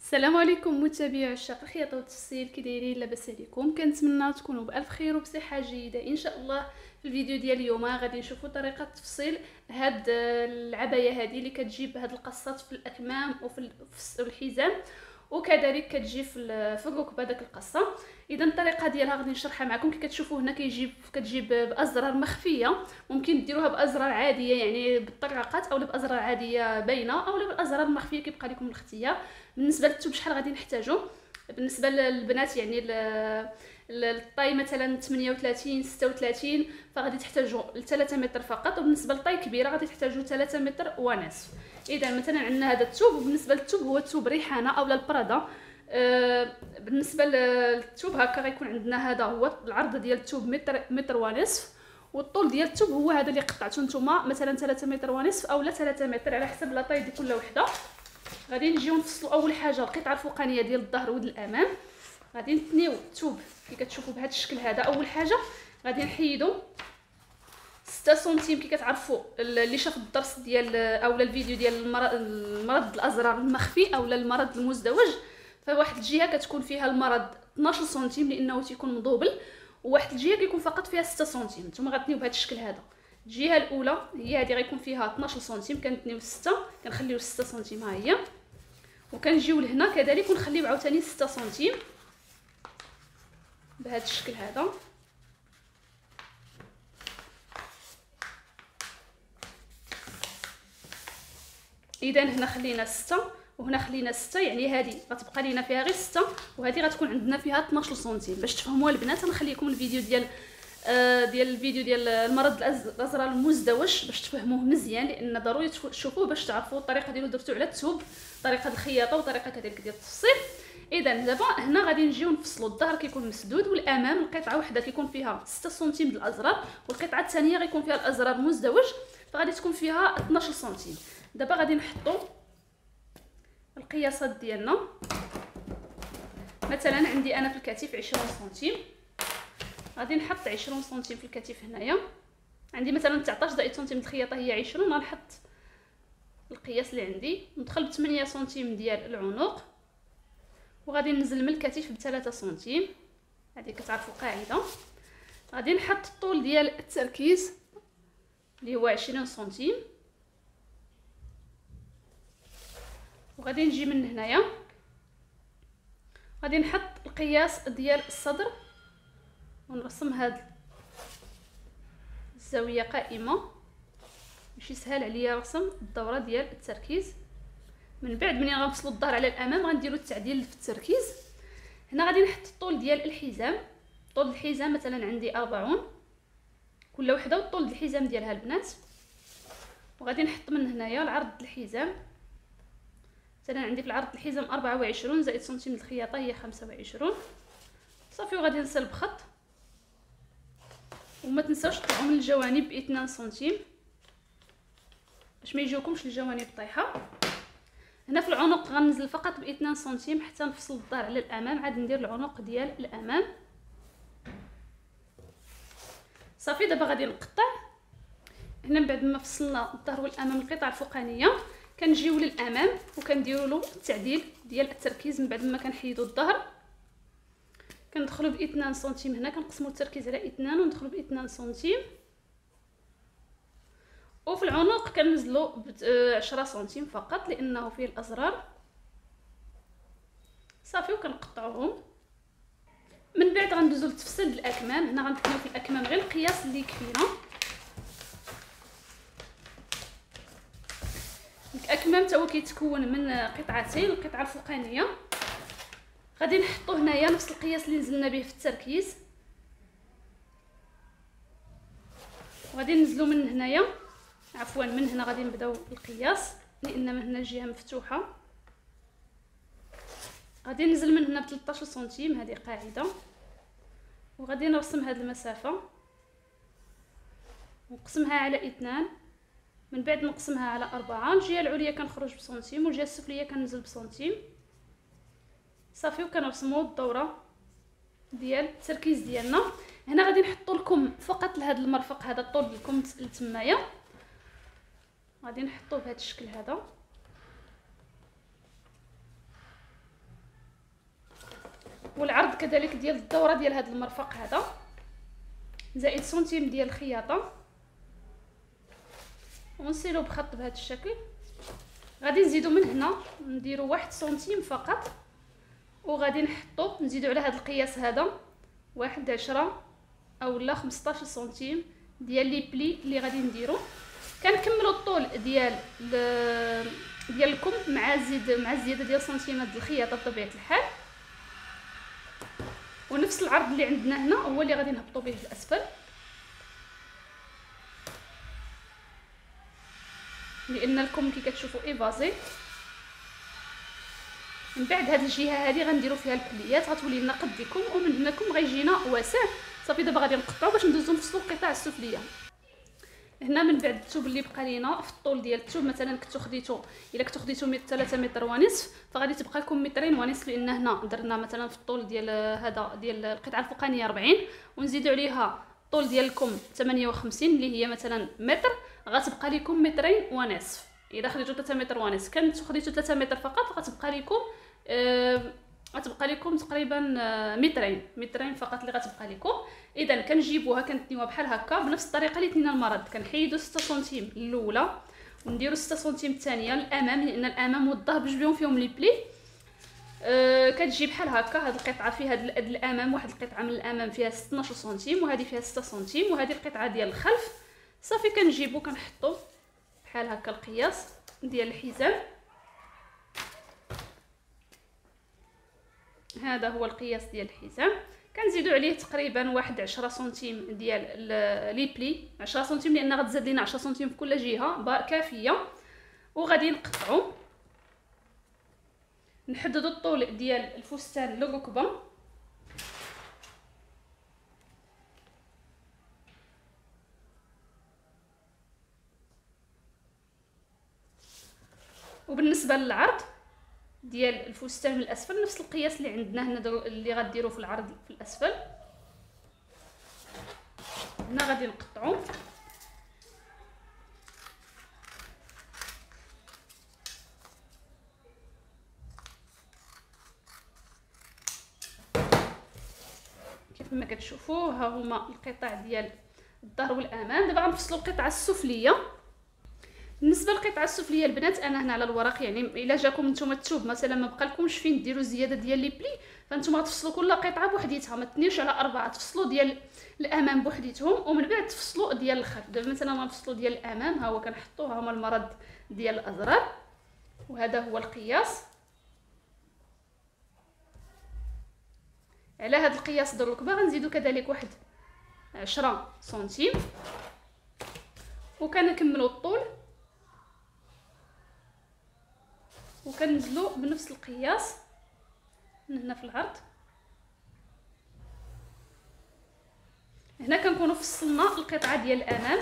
السلام عليكم متابعي عشاق الخياطة والتفصيل. كي دايرين لاباس عليكم كنتمنى تكونوا بألف خير وبصحة جيدة. إن شاء الله في الفيديو ديال اليوم غادي نشوفوا طريقة تفصيل هاد العباية هذه اللي كتجيب هاد القصات في الأكمام وفي الحزام وكذلك كتجي في الركبه داك القصة. إذا الطريقة ديالها غادي نشرحها معكم. كي كتشوفوا هنا كيجيب كتجيب بأزرار مخفية. ممكن ديروها بأزرار عادية يعني بالطراقات أو بأزرار عادية باينة أو بالأزرار المخفيه كيبقى لكم الاختيار. بالنسبة للثوب شحال غادي نحتاجو؟ بالنسبة للبنات يعني الطاي مثلا 38 36 فغادي تحتاجوا 3 متر فقط. وبالنسبة للطاي كبيرة غادي تحتاجوا 3 متر ونصف. إذا مثلا عندنا هذا الثوب وبالنسبه للثوب هو الثوب ريحانة أو البرادة. آه بالنسبة للثوب هكا غيكون عندنا هذا هو العرض ديال الثوب متر متر ونصف. والطول ديال الثوب هو هذا اللي قطعته نتوما مثلا 3 متر ونصف أو لا 3 متر على حسب لا طاي ديال كل وحدة. غادي نجيو نفصلوا أول حاجة القطعة الفوقانيه ديال الظهر ود الأمام. غادي نتنيو الثوب كي كتشوفوا بهذا الشكل هذا أول حاجة. غادي نحيدو. 6 سنتيم كي كتعرفوا اللي شاف الدرس ديال اولا الفيديو ديال المرض, الأزرار المخفي اولا المرض المزدوج فواحد الجهة كتكون فيها المرض 12 سنتيم لأنه تيكون مضوبل وواحد الجهة كيكون فقط فيها 6 سنتيم نتوما غتنيو بهذا الشكل هذا. الجهة الأولى هي هذه غيكون فيها 12 سنتيم كنتنيو 6 كنخليو 6 سنتيم ها هي. وكنجيو لهنا كذلك ونخليو عاوتاني 6 سنتيم بهذا الشكل هذا. اذا هنا خلينا 6 وهنا خلينا 6 يعني هذه غتبقى لينا فيها غير 6 وهذه غتكون عندنا فيها 12 سنتيم. باش تفهموا البنات غنخليكم الفيديو ديال آه ديال الفيديو ديال المرض الأزرار المزدوج باش تفهموه مزيان لأن ضروري تشوفوه باش تعرفوا الطريقة ديالو درتو على الثوب طريقة الخياطة وطريقة كذلك ديال التفصيل اذا دابا هنا غادي نجيو نفصلوا الظهر كيكون مسدود والأمام القطعة وحدة كيكون فيها 6 سنتيم الأزرار والقطعة الثانية غيكون فيها الأزرار مزدوج فغادي تكون فيها 12 سنتيم. دابا غادي نحطوا القياسات ديالنا. مثلا عندي أنا في الكتف 20 سنتيم. غادي نحط 20 سنتيم في الكتف هنايا. عندي مثلا 19 زائد سنتيم الخياطة هي 20 غنحط القياس اللي عندي. ندخل ب 8 سنتيم ديال العنق. وغادي ننزل من الكتف ب 3 سنتيم. هذه كتعرفوا قاعدة. غادي نحط الطول ديال التركيز اللي هو 20 سنتيم. وغادي نجي من هنايا. غادي نحط القياس ديال الصدر ونرسم هاد الزاوية قائمة. باش يسهل عليا رسم الدورة ديال التركيز. من بعد ملي غنفصلوا الظهر على الأمام غنديروا التعديل في التركيز. هنا غادي نحط الطول ديال الحزام. طول الحزام مثلا عندي 40 كل وحدة والطول الحزام ديالها البنات. وغادي نحط من هنايا العرض الحزام. مثلا عندي في العرض الحزام 24 زائد سنتيم الخياطة هي 25 صافي وغادي نسلب خط وما تنساوش تطلعوا من الجوانب ب 2 سنتيم. باش ما يجيوكمش الجوانب طايحة. هنا في العنق غنزل فقط ب 2 سنتيم حتى نفصل الظهر على الأمام. عاد ندير العنق ديال الأمام. صافي دابا غادي نقطع. هنا بعد ما فصلنا الظهر والأمام القطعه الفوقانية كنجيو للأمام وكنديروا له التعديل ديال التركيز من بعد ما كنحيدوا الظهر. كندخلوا ب 2 سنتيم هنا كنقسموا التركيز على 2 وندخلوا ب 2 سنتيم. وفي العنق كنزلو بعشرة سنتيم فقط لأنه فيه الأزرار. صافي وكنقطعوهم. من بعد غندوزو للتفصيل الأكمام. هنا غنتكلموا في الأكمام غير القياس اللي يكفينا الاكمام تا هو كيتكون من قطعتين القطعه الفوقانية. غادي نحطو هنايا نفس القياس اللي نزلنا به في التركيز. وغادي ننزلو من هنايا. عفوا من هنا غادي نبداو القياس لأن من هنا الجهة مفتوحة. غادي ننزل من هنا ب 13 سنتيم هذه قاعدة. وغادي نرسم هذه المسافة. ونقسمها على إثنان. من بعد نقسمها على أربعة. الجهة العليا كنخرج بسنتيم والجهة السفلية كنزل بسنتيم. صافي وكنرسمو الدورة ديال التركيز ديالنا. هنا غادي نحطوا لكم فقط لهذا المرفق هذا الطول لكم لتمايا غادي نحطوه بهذا الشكل هذا. والعرض كذلك ديال الدورة ديال هذا المرفق هذا. زائد سنتيم ديال الخياطة. ونسيلو بخط بهذا الشكل. غادي نزيدو من هنا نديرو واحد سنتيم فقط وغادي نحطو نزيدو على هذا القياس هذا واحد عشرة أو لا خمسطاش سنتيم ديال لي بلي اللي غادي نديرو. كنكملو الطول ديال ديال الكم مع زيد مع الزيادة ديال سنتيمات الخياطة بطبيعة الحال. ونفس العرض اللي عندنا هنا هو اللي غادي نهبطو به الأسفل. لأن الكم كي كتشوفوا ايفازي من بعد هاد الجهة هذه غنديروا فيها البليات غتولي لنا قديكم ومن هناكم غيجينا واسع صافي دابا غادي نقطعو باش ندوزو نفصلو القطع السفلية. هنا من بعد الثوب اللي بقى لينا في الطول ديال الثوب مثلا كنتو خديتو إلا كنتو خديتو 3 متر ونصف فغادي تبقى لكم مترين ونصف لأن هنا درنا مثلا في الطول ديال هذا ديال القطعة الفوقانية 40 ونزيدو عليها الطول ديال الكم 58 اللي هي مثلا متر. غتبقى لكم مترين ونصف. إلا خديتو 3 متر ونصف. كنتو خديتو 3 متر فقط غتبقى لكم آه غتبقى لكم تقريبا آه، مترين. مترين فقط اللي غتبقى لكم. اذا كنجيبوها كنتنيوها بحال هكا بنفس الطريقة اللي تنينا المرض. كنحيدو 6 سنتيم الأولى ونديرو 6 سنتيم الثانية الامام لأن الأمام والظهر بجوج فيهم لي بلي. أه كتجي بحال هكا هاد القطعة فيها هاد الأمام واحد القطعة من الأمام فيها 12 سنتيم وهذه فيها 6 سنتيم وهذه القطعة ديال الخلف. صافي كنجيبو كنحطو بحال هكا القياس ديال الحزام. هذا هو القياس ديال الحزام. كنزيدو عليه تقريبا واحد عشرة سنتيم ديال لي بلي. عشرة سنتيم لأن غتزاد لينا عشرة سنتيم في كل جهة كافيه وغادي نقطعو. نحددو الطول ديال الفستان للركبه وبالنسبة للعرض ديال الفستان من الأسفل نفس القياس اللي عندنا هنا اللي غديروا في العرض في الأسفل. هنا غادي نقطعو. كيف ما كتشوفوا ها هما القطع ديال الظهر والامام دابا غنفصلوا القطعة السفلية. بالنسبة للقطعه السفلية البنات أنا هنا على الورق يعني إلا جاكم نتوما الثوب مثلا ما بقالكمش فين ديروا زيادة ديال لي بلي فانتوما تفصلوا كل قطعة بوحديتها ما تنيوش على أربعة تفصلوا ديال الأمام بوحديتهم ومن بعد تفصلوا ديال الخلف. دابا مثلا غنفصلوا ديال الأمام ها هو كنحطوه هما المرض ديال الازرار وهذا هو القياس. على هذا القياس ديال الركبه غنزيدو كذلك واحد عشرة سنتيم وكنكملوا الطول. وكنزلو بنفس القياس من هنا في العرض. هنا كنكونوا فصلنا القطعة ديال الامام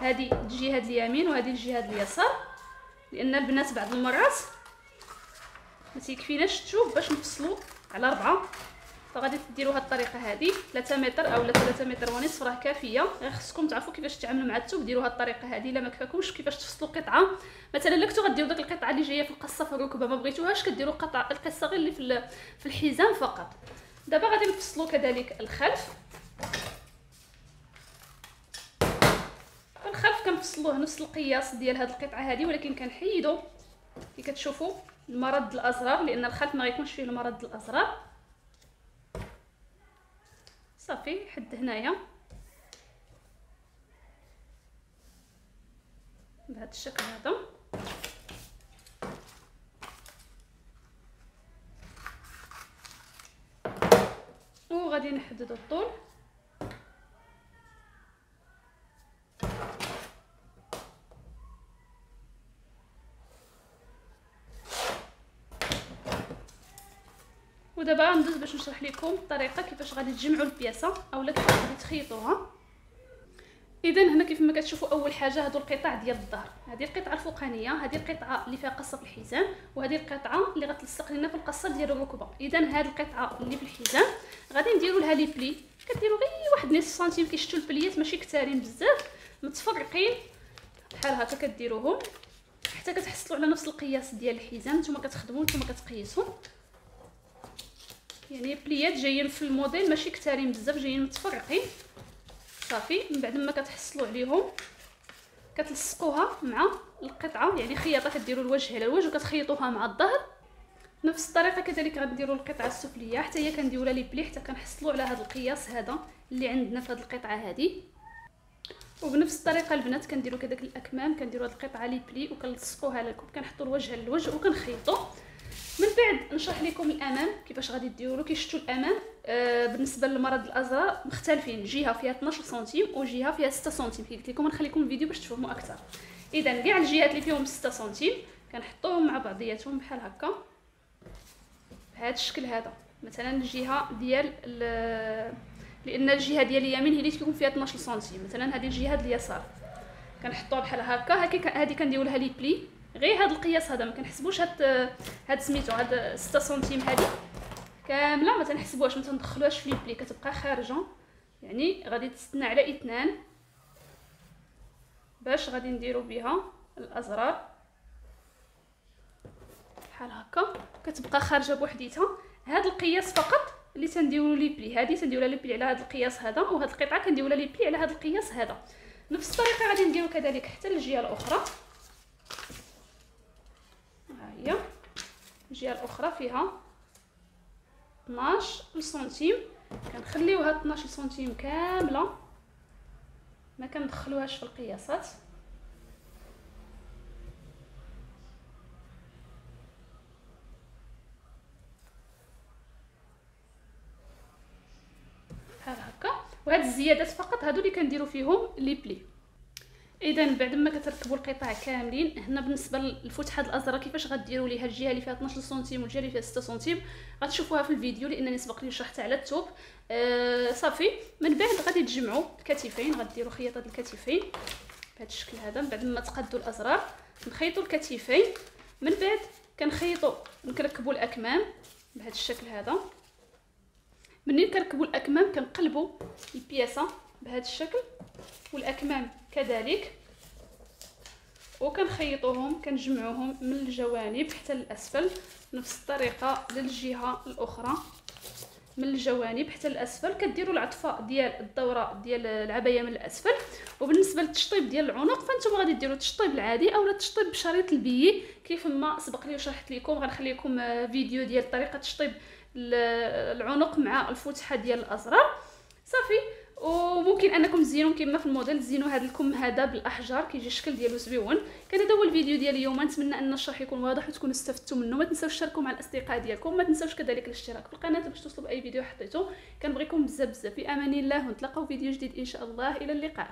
هذه الجهه اليمين وهذه الجهه اليسار لأن البنات بعض المرات ما تيكفيناش الثوب باش نفصلو على ربعة. فغادي ديروا هاد الطريقة هذه 3 متر أو 3 متر ونصف راه كافية. غير خصكم تعرفوا كيفاش تعاملوا مع الثوب ديروا هاد الطريقة هذه الا ما كفاكمش كيفاش تفصلوا قطعه مثلا الا كنتو غديروا داك القطعة اللي جاية في القصة في الركبة ما بغيتوهاش كديروا قطعه القصة غير اللي في في الحزام فقط. دابا غادي نفصلوا كذلك الخلف. الخلف كنفصلوه نفس القياس ديال هاد القطعة هذه ولكن كنحيدو. كي كتشوفوا المرض الأزرار لأن الخلف ما غيكونش فيه المرض الأزرار. صافي حد هنايا. بهذا الشكل هذا. وغادي نحدد الطول. ودابا غندوز باش نشرح لكم الطريقة كيفاش غادي تجمعوا البياسة اولا كيفاش غادي تخيطوها. اذا هنا كيف ما كتشوفوا أول حاجة هادو القطع ديال الظهر هذه القطعة الفوقانية هذه القطعة اللي فيها قصه في الحزام وهذه القطعة اللي غتلصق لنا في القصة ديال الركبه اذا هذه القطعة اللي في الحزام غادي نديروا لها لي بلي. كديروا غير واحد نص سنتيم كيشتو البليات ماشي كثارين بزاف متفرقين. بحال هكا كديروهم. حتى كتحصلوا على نفس القياس ديال الحزام نتوما كتخدموا نتوما كتقيسوا يعني بليات جايين في الموديل ماشي كثارين بزاف جايين متفرقين. صافي من بعد ما كتحصلوا عليهم كتلصقوها مع القطعة يعني خياطة كديروا الوجه على الوجه وكتخيطوها مع الظهر. نفس الطريقة كذلك غنديروا القطعة السفلية حتى هي كنديروا لها لي بلي حتى كنحصلوا على هذا القياس هذا اللي عندنا في هذه القطعة هذه وبنفس الطريقة البنات كنديروا كذاك الأكمام كنديروا هذه القطعة لي بلي وكنلصقوها على الكوب كنحطوا الوجه على الوجه وكنخيطوا. من بعد نشرح لكم الأمام كيفاش غادي ديروا كيشتوا الأمام آه بالنسبة للمرض الأزرق مختلفين جهة فيها 12 سنتيم وجهه فيها 6 سنتيم. قلت لكم نخليكم الفيديو باش تفهموا أكثر. اذا كاع الجهات اللي فيهم 6 سنتيم كنحطوهم مع بعضياتهم بحال هكا. بهذا الشكل هذا. مثلا الجهة ديال لأن الجهة ديال اليمين هي اللي تكون فيها 12 سنتيم. مثلا هذه الجهة ديال اليسار. كنحطوها بحال هكا. هذه كنديروا لها لي بلي. غير هذا القياس هذا ما كنحسبوش هاد هاد سميتو هاد 6 سنتيم هذه كاملة ما تنحسبوهاش ما تندخلوهاش في لي بلي كتبقى خارجة. يعني غادي تستنى على اثنان باش غادي نديرو بها الأزرار. بحال هكا. كتبقى خارجة بوحديتها. هاد القياس فقط اللي تنديرو لي بلي هذه تنديرو لي بلي على هاد القياس هذا وهاد القطعة كنديرو لي بلي على هاد القياس هذا. نفس الطريقة غادي نديرو كذلك حتى للجهه الأخرى. هي. الجهة الأخرى فيها 12 سنتيم كنخليوها 12 سنتيم كاملة. ما كندخلوهاش في القياسات. بحال هكا. وهاد الزيادات فقط هادو اللي كنديرو فيهم les plis. اذا بعد ما كتركبوا القطع كاملين هنا بالنسبة للفتحه الأزرار كيفاش غديروا ليها الجهة اللي فيها 12 سنتيم والجهة اللي فيها 6 سنتيم؟ غتشوفوها في الفيديو لانني سبق لي شرحتها على التوب. آه صافي. من بعد غادي تجمعوا الكتفين غديروا خياطة الكتفين بهذا الشكل هذا من بعد ما تقادوا الازرار نخيطوا الكتفين. من بعد كنخيطوا نركبوا الأكمام بهذا الشكل هذا. منين كنركبوا الأكمام؟ كنقلبوا البياسة بهذا الشكل. والأكمام كذلك. وكنخيطوهم كنجمعوهم من الجوانب حتى للاسفل نفس الطريقة للجهة الأخرى. من الجوانب حتى الأسفل كديروا العطفة ديال الدورة ديال العباية من الأسفل. وبالنسبة للتشطيب ديال العنق فانتم غادي ديروا التشطيب العادي اولا التشطيب بشريط البي كيف ما سبق لي وشرحت لكم غنخلي لكم فيديو ديال طريقة تشطيب العنق مع الفتحه ديال الأزرار. صافي. وممكن انكم تزينوا كما في الموديل تزينوا هذا الكم هذا بالاحجار كيجي الشكل ديالو زويون. كان هذا هو الفيديو ديال اليوم نتمنى ان الشرح يكون واضح وتكونوا استفدتوا منه. ما تنساوش تشاركوا مع الأصدقاء ديالكم. ما تنساوش كذلك الاشتراك في القناة باش توصلوا بأي فيديو حطيته كنبغيكم بزاف بزاف في أمان الله ونتلاقاو فيديو جديد إن شاء الله. إلى اللقاء.